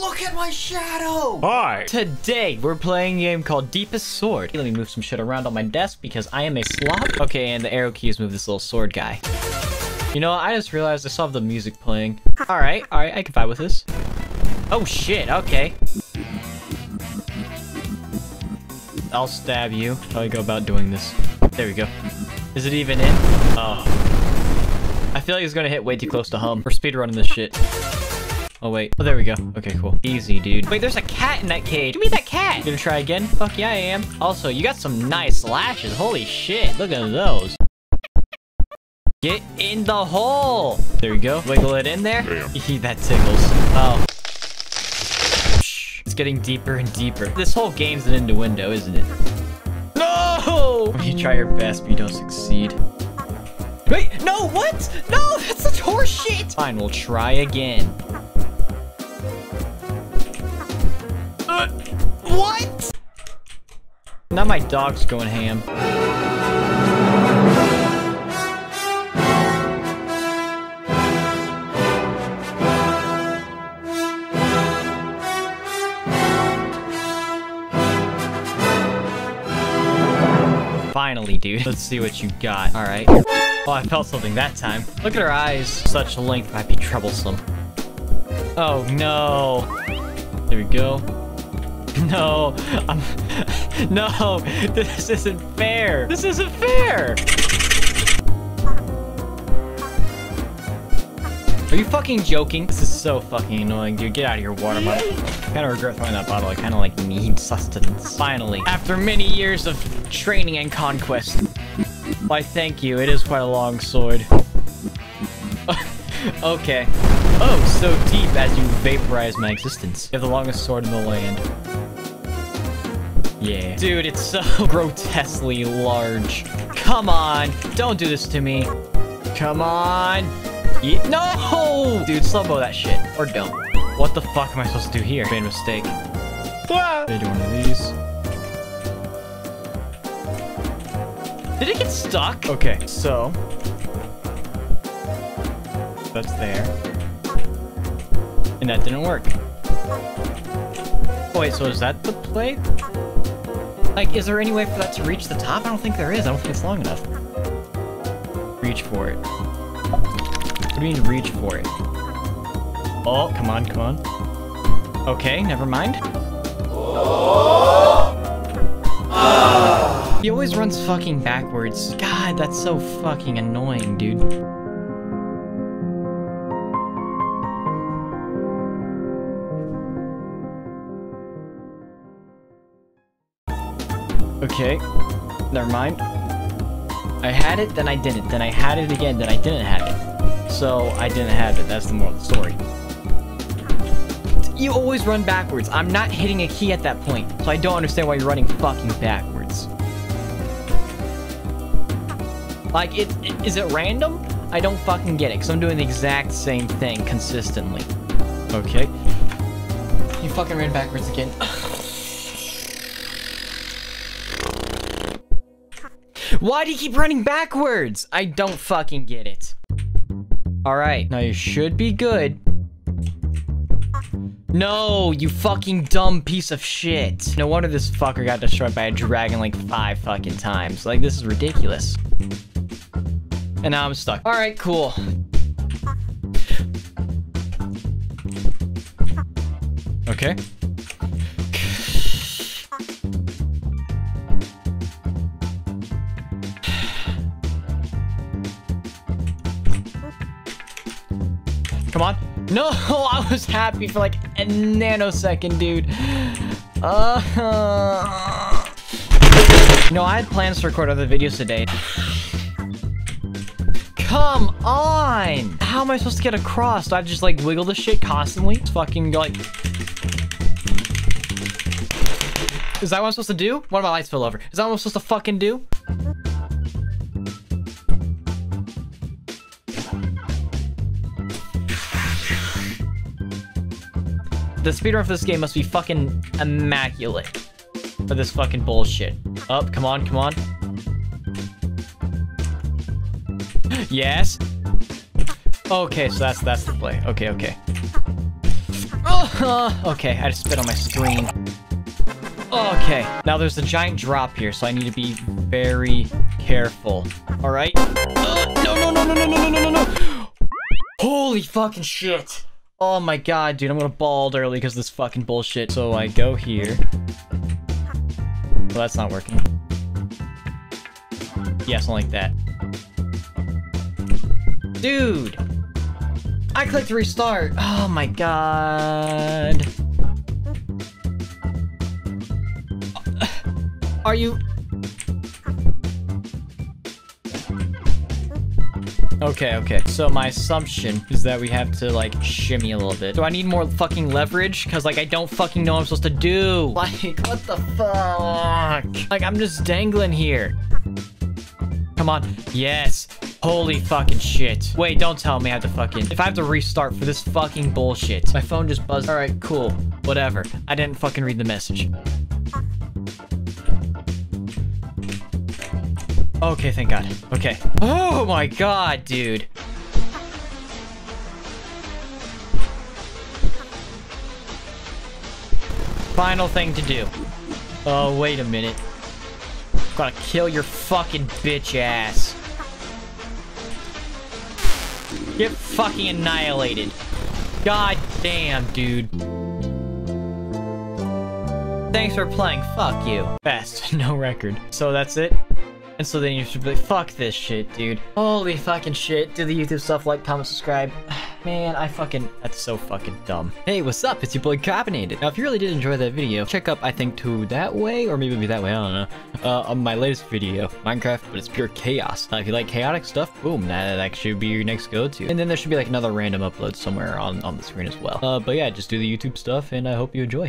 look at my shadow! Hi. Today, we're playing a game called Deepest Sword. Let me move some shit around on my desk because I am a slob. Okay, and the arrow keys move this little sword guy. You know, I just realized I saw the music playing. Alright, alright, I can fight with this. Oh shit, okay. I'll stab you. How do I go about doing this? There we go. Is it even in? Oh. I feel like it's gonna hit way too close to home. We're speedrunning this shit. Oh, wait. Oh, there we go. Okay, cool. Easy, dude. Wait, there's a cat in that cage. Give me that cat. You gonna try again? Fuck yeah, I am. Also, you got some nice lashes. Holy shit. Look at those. Get in the hole. There we go. Wiggle it in there. Damn. that tickles. Oh. It's getting deeper and deeper. This whole game's an innuendo, isn't it? No! You try your best, but you don't succeed. Wait, no, what? No, that's such horse shit! Fine, we'll try again. What? Now my dog's going ham. Finally, dude. Let's see what you got. All right. Oh, I felt something that time. Look at her eyes. Such length might be troublesome. Oh, no. There we go. No. I'm... No. This isn't fair. This isn't fair. Are you fucking joking? This is so fucking annoying, dude. Get out of here, water bottle. I kind of regret throwing that bottle. I kind of like need sustenance. Finally, after many years of training and conquest. Why, thank you. It is quite a long sword. okay. Oh, so deep as you vaporize my existence. You have the longest sword in the land. Yeah. Dude, it's so grotesquely large. Come on. Don't do this to me. Come on. Ye- no! Dude, slow-mo that shit. Or don't. What the fuck am I supposed to do here? Made a mistake. Ah! Did I do one of these? Did it get stuck? Okay, so... That's there. And that didn't work. Oh, wait, so is that the plate? Like, is there any way for that to reach the top? I don't think there is. I don't think it's long enough. Reach for it. What do you mean reach for it? Oh, come on, come on. Okay, never mind. He always runs fucking backwards. God, that's so fucking annoying, dude. Okay, never mind. I had it, then I didn't. Then I had it again, then I didn't have it. So, I didn't have it. That's the moral of the story. You always run backwards. I'm not hitting a key at that point. So I don't understand why you're running fucking backwards. Like, it, it, is it random? I don't fucking get it, because I'm doing the exact same thing consistently. Okay. You fucking ran backwards again. Why do you keep running backwards? I don't fucking get it. Alright, now you should be good. No, you fucking dumb piece of shit. No wonder this fucker got destroyed by a dragon like five fucking times. Like, this is ridiculous. And now I'm stuck. Alright, cool. Okay. Come on. No, I was happy for like a nanosecond, dude. Uh, you know, I had plans to record other videos today. Come on! How am I supposed to get across? Do I just like wiggle the shit constantly? It's fucking like... Is that what I'm supposed to do? One of my lights fell over. Is that what I'm supposed to fucking do? The speedrun for this game must be fucking immaculate. For this fucking bullshit. Up, oh, come on, come on. Yes. Okay, so that's that's the play. Okay, okay. Oh! Okay, I just spit on my screen. Okay, now there's a giant drop here, so I need to be very careful. All right? Uh, no, no, no, no, no, no, no, no, no. Holy fucking shit. Oh my god, dude, I'm gonna bald early because this fucking bullshit. So I go here. Well, that's not working. Yeah, something like that. Dude! I clicked restart. Oh my god. Are you... Okay, okay. So my assumption is that we have to, like, shimmy a little bit. Do I need more fucking leverage? Because, like, I don't fucking know what I'm supposed to do. Like, what the fuck? Like, I'm just dangling here. Come on. Yes. Holy fucking shit. Wait, don't tell me I have to fucking... If I have to restart for this fucking bullshit. My phone just buzzed. Alright, cool. Whatever. I didn't fucking read the message. Okay, thank God. Okay. Oh my God, dude. Final thing to do. Oh, wait a minute. Gotta kill your fucking bitch ass. Get fucking annihilated. God damn, dude. Thanks for playing. Fuck you. Best. No record. So that's it? And so then you should be like, fuck this shit, dude. Holy fucking shit. Do the YouTube stuff, like, comment, subscribe. Man, I fucking... That's so fucking dumb. Hey, what's up? It's your boy Carbonated. Now, if you really did enjoy that video, check up, I think, to that way, or maybe that way, I don't know. Uh, on my latest video, Minecraft, but it's pure chaos. Now, if you like chaotic stuff, boom, that, that should be your next go-to. And then there should be, like, another random upload somewhere on, on the screen as well. Uh, but yeah, just do the YouTube stuff, and I hope you enjoy.